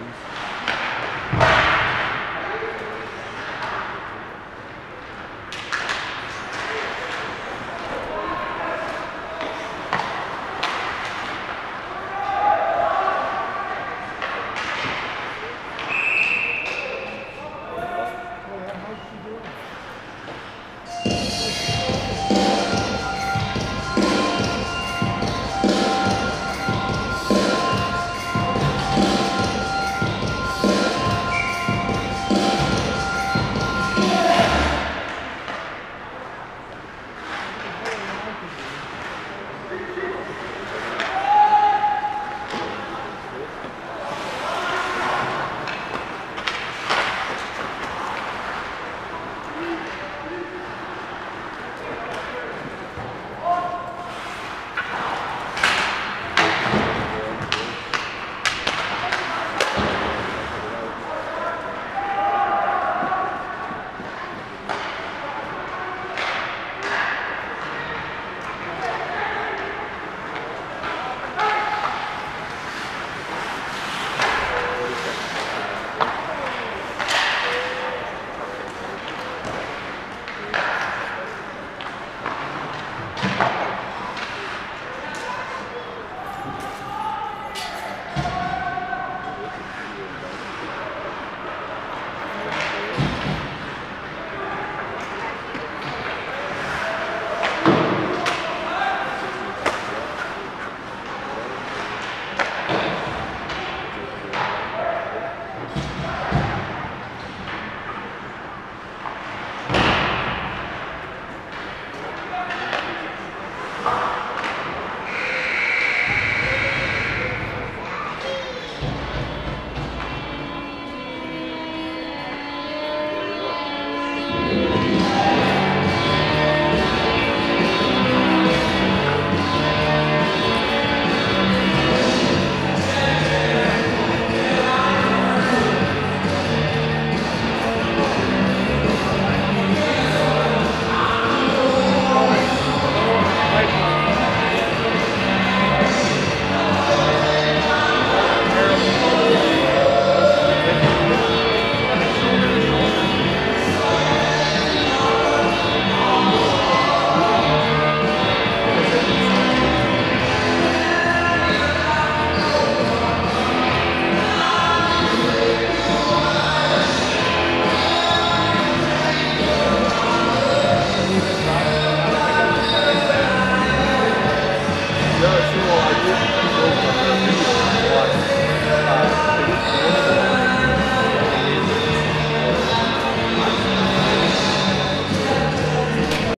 Sims.